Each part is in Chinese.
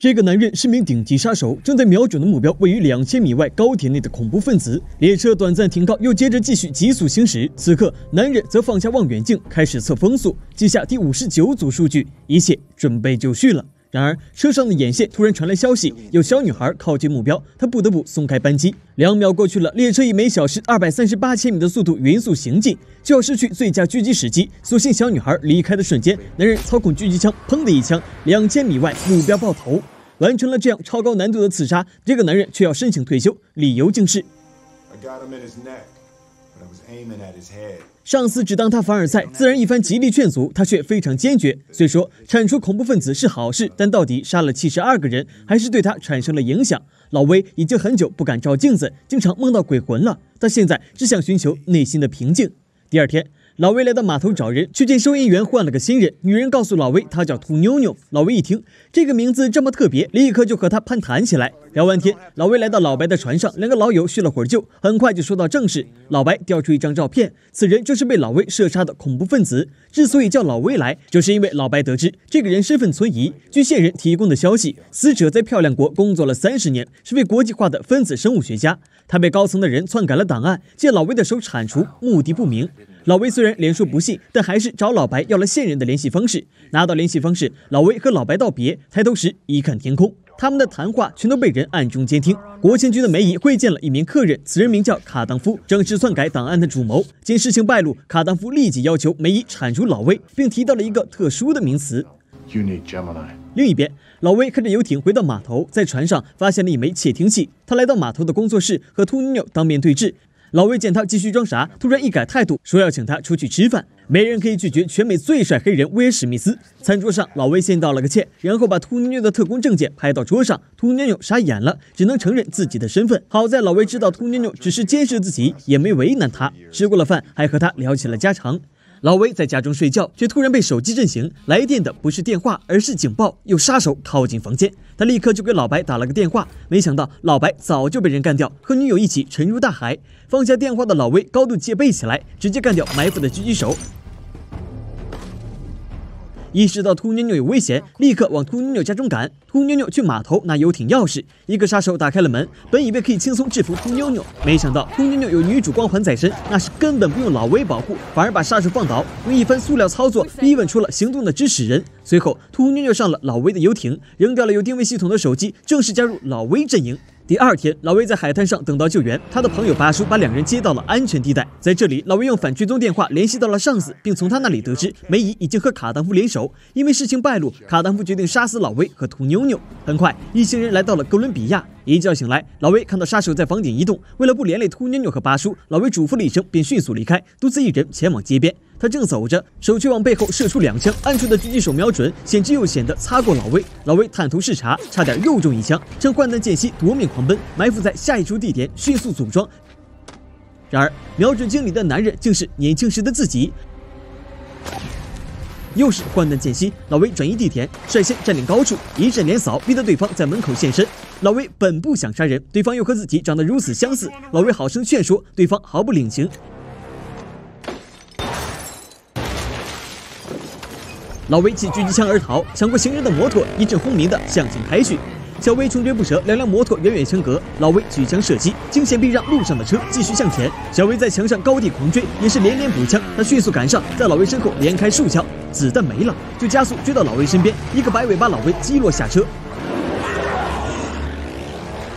这个男人是名顶级杀手，正在瞄准的目标位于两千米外高铁内的恐怖分子。列车短暂停靠，又接着继续急速行驶。此刻，男人则放下望远镜，开始测风速，记下第五十九组数据，一切准备就绪了。然而，车上的眼线突然传来消息，有小女孩靠近目标，他不得不松开扳机。两秒过去了，列车以每小时二百三十八千米的速度匀速行进，就要失去最佳狙击时机。所幸小女孩离开的瞬间，男人操控狙击枪，砰的一枪，两千米外目标爆头，完成了这样超高难度的刺杀。这个男人却要申请退休，理由竟是。上司只当他凡尔赛，自然一番极力劝阻，他却非常坚决。虽说铲除恐怖分子是好事，但到底杀了七十二个人，还是对他产生了影响。老威已经很久不敢照镜子，经常梦到鬼魂了。他现在只想寻求内心的平静。第二天。老魏来到码头找人，却见收银员换了个新人。女人告诉老魏，她叫屠妞妞。老魏一听这个名字这么特别，立刻就和她攀谈起来。聊完天，老魏来到老白的船上，两个老友叙了会儿旧，很快就说到正事。老白调出一张照片，此人就是被老魏射杀的恐怖分子。之所以叫老魏来，就是因为老白得知这个人身份存疑。据线人提供的消息，死者在漂亮国工作了三十年，是位国际化的分子生物学家。他被高层的人篡改了档案，借老魏的手铲除，目的不明。老威虽然连说不信，但还是找老白要了线人的联系方式。拿到联系方式，老威和老白道别，抬头时一看天空，他们的谈话全都被人暗中监听。国情局的梅姨会见了一名客人，此人名叫卡当夫，正是篡改档案的主谋。见事情败露，卡当夫立即要求梅姨铲除老威，并提到了一个特殊的名词。另一边，老威开着游艇回到码头，在船上发现了一枚窃听器。他来到码头的工作室，和秃妞妞当面对质。老魏见他继续装傻，突然一改态度，说要请他出去吃饭。没人可以拒绝全美最帅黑人威尔史密斯。餐桌上，老魏先道了个歉，然后把秃妞妞的特工证件拍到桌上。秃妞妞傻眼了，只能承认自己的身份。好在老魏知道秃妞妞只是监视自己，也没为难他。吃过了饭，还和他聊起了家常。老威在家中睡觉，却突然被手机震醒。来电的不是电话，而是警报，有杀手靠近房间。他立刻就给老白打了个电话，没想到老白早就被人干掉，和女友一起沉入大海。放下电话的老威高度戒备起来，直接干掉埋伏的狙击手。意识到秃妞妞有危险，立刻往秃妞妞家中赶。秃妞妞去码头拿游艇钥匙，一个杀手打开了门。本以为可以轻松制服秃妞妞，没想到秃妞妞有女主光环在身，那是根本不用老威保护，反而把杀手放倒，用一番塑料操作逼问出了行动的指使人。随后，秃妞妞上了老威的游艇，扔掉了有定位系统的手机，正式加入老威阵营。第二天，老魏在海滩上等到救援，他的朋友巴叔把两人接到了安全地带。在这里，老魏用反追踪电话联系到了上司，并从他那里得知梅姨已经和卡当夫联手。因为事情败露，卡当夫决定杀死老魏和屠妞妞。很快，一行人来到了哥伦比亚。一觉醒来，老魏看到杀手在房顶移动，为了不连累秃妞妞和巴叔，老魏嘱咐了一声，便迅速离开，独自一人前往街边。他正走着，手却往背后射出两枪，暗处的狙击手瞄准，险之又险的擦过老威。老威探头视察，差点又中一枪，趁换弹间隙夺命狂奔，埋伏在下一处地点，迅速组装。然而，瞄准镜里的男人竟是年轻时的自己。又是换弹间隙，老威转移地点，率先占领高处，一阵连扫，逼得对方在门口现身。老威本不想杀人，对方又和自己长得如此相似，老威好生劝说，对方毫不领情。老威弃狙击枪而逃，抢过行人的摩托，一阵轰鸣的向前开去。小威穷追不舍，两辆摩托远远相隔。老威举枪射击，惊险避让路上的车，继续向前。小威在墙上高地狂追，也是连连补枪。他迅速赶上，在老威身后连开数枪，子弹没了，就加速追到老威身边，一个摆尾把老威击落下车。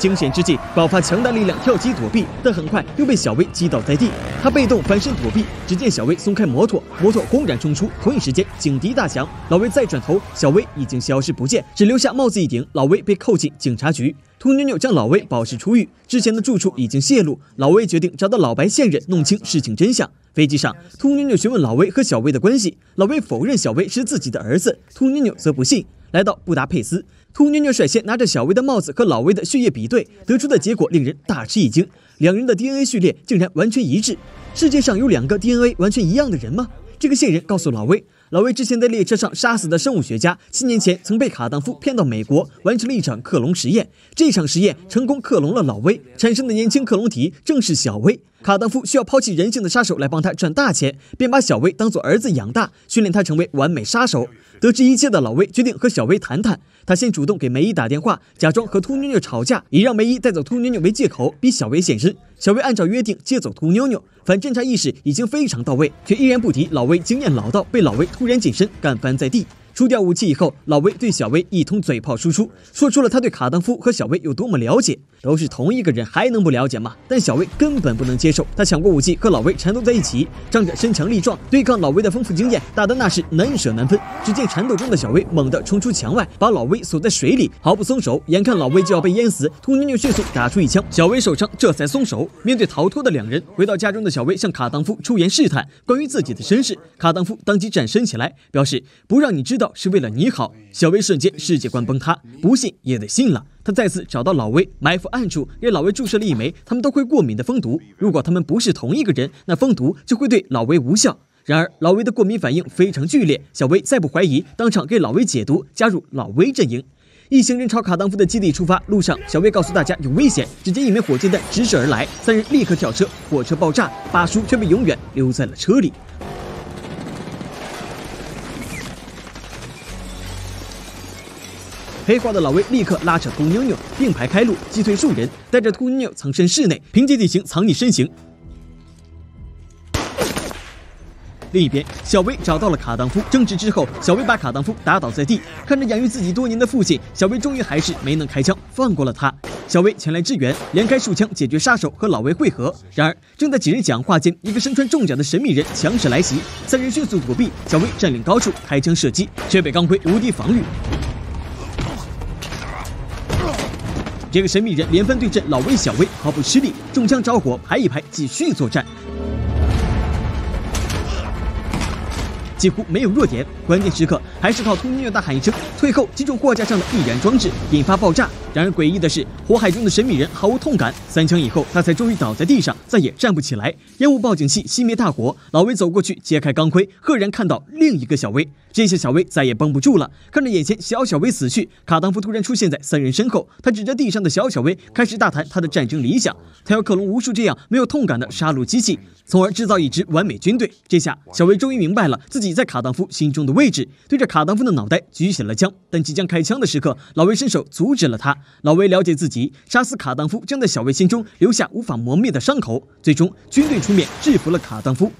惊险之际，爆发强大力量，跳起躲避，但很快又被小薇击倒在地。他被动翻身躲避，只见小薇松开摩托，摩托轰然冲出。同一时间，警笛大响，老魏再转头，小薇已经消失不见，只留下帽子一顶。老魏被扣进警察局。秃妞妞将老魏保释出狱，之前的住处已经泄露。老魏决定找到老白线人，弄清事情真相。飞机上，秃妞妞询问老魏和小薇的关系，老魏否认小薇是自己的儿子，秃妞妞则不信。来到布达佩斯。秃妞妞率先拿着小薇的帽子和老魏的血液比对，得出的结果令人大吃一惊，两人的 DNA 序列竟然完全一致。世界上有两个 DNA 完全一样的人吗？这个线人告诉老魏，老魏之前在列车上杀死的生物学家，七年前曾被卡当夫骗到美国，完成了一场克隆实验。这场实验成功克隆了老魏，产生的年轻克隆体正是小薇。卡当夫需要抛弃人性的杀手来帮他赚大钱，便把小薇当做儿子养大，训练他成为完美杀手。得知一切的老威决定和小薇谈谈。他先主动给梅姨打电话，假装和秃妞妞吵架，以让梅姨带走秃妞妞为借口，逼小薇现身。小薇按照约定接走秃妞妞，反侦查意识已经非常到位，却依然不敌老威经验老道，被老威突然近身干翻在地。除掉武器以后，老威对小威一通嘴炮输出，说出了他对卡当夫和小威有多么了解。都是同一个人，还能不了解吗？但小威根本不能接受，他抢过武器和老威缠斗在一起，仗着身强力壮，对抗老威的丰富经验，打的那是难舍难分。只见缠斗中的小威猛地冲出墙外，把老威锁在水里，毫不松手。眼看老威就要被淹死，兔妞妞迅速打出一枪，小威受伤，这才松手。面对逃脱的两人，回到家中的小威向卡当夫出言试探关于自己的身世，卡当夫当即站身起来，表示不让你知道道是为了你好。小薇瞬间世界观崩塌，不信也得信了。他再次找到老威，埋伏暗处，给老威注射了一枚他们都会过敏的蜂毒。如果他们不是同一个人，那蜂毒就会对老威无效。然而老威的过敏反应非常剧烈，小薇再不怀疑，当场给老威解毒，加入老威阵营。一行人朝卡当夫的基地出发，路上小薇告诉大家有危险，只见一枚火箭弹直射而来，三人立刻跳车，火车爆炸，八叔却被永远留在了车里。黑化的老魏立刻拉扯秃妞妞，并排开路，击退数人，带着秃妞妞藏身室内，凭借地形藏匿身形。另一边，小薇找到了卡当夫，争执之后，小薇把卡当夫打倒在地。看着养育自己多年的父亲，小薇终于还是没能开枪，放过了他。小薇前来支援，连开数枪解决杀手和老魏会合。然而，正在几人讲话间，一个身穿重甲的神秘人强势来袭，三人迅速躲避。小薇占领高处开枪射击，却被钢盔无敌防御。这个神秘人连番对阵老魏、小魏，毫不吃力，中枪着火，排一排，继续作战。几乎没有弱点，关键时刻还是靠兔妞妞大喊一声退后，击中货架上的易燃装置，引发爆炸。然而诡异的是，火海中的神秘人毫无痛感，三枪以后，他才终于倒在地上，再也站不起来。烟雾报警器熄灭大火，老威走过去揭开钢盔，赫然看到另一个小威。这下小威再也绷不住了，看着眼前小小威死去，卡当夫突然出现在三人身后，他指着地上的小小威，开始大谈他的战争理想，他要克隆无数这样没有痛感的杀戮机器，从而制造一支完美军队。这下小威终于明白了自己。在卡当夫心中的位置，对着卡当夫的脑袋举起了枪，但即将开枪的时刻，老威伸手阻止了他。老威了解自己杀死卡当夫将在小威心中留下无法磨灭的伤口，最终军队出面制服了卡当夫。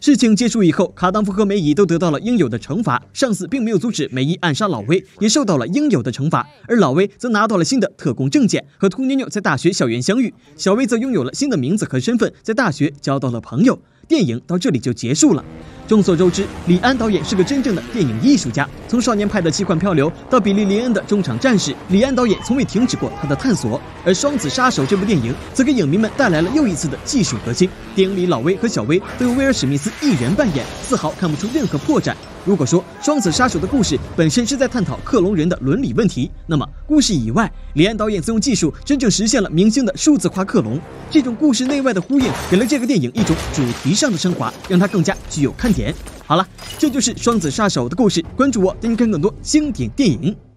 事情结束以后，卡当夫和梅姨都得到了应有的惩罚。上司并没有阻止梅姨暗杀老威，也受到了应有的惩罚。而老威则拿到了新的特工证件，和秃妞妞在大学校园相遇。小威则拥有了新的名字和身份，在大学交到了朋友。电影到这里就结束了。众所周知，李安导演是个真正的电影艺术家。从少年派的奇幻漂流到比利林恩的中场战士，李安导演从未停止过他的探索。而《双子杀手》这部电影则给影迷们带来了又一次的技术革新。电影里老威和小威都由威尔史密斯一人扮演，丝毫看不出任何破绽。如果说《双子杀手》的故事本身是在探讨克隆人的伦理问题，那么故事以外，李安导演则用技术真正实现了明星的数字化克隆。这种故事内外的呼应，给了这个电影一种主题上的升华，让它更加具有看点。好了，这就是《双子杀手》的故事。关注我，带你看更多经典电影。